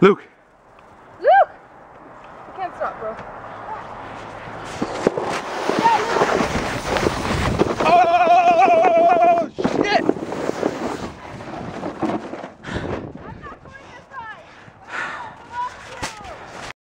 Luke. Luke! I can't stop, bro.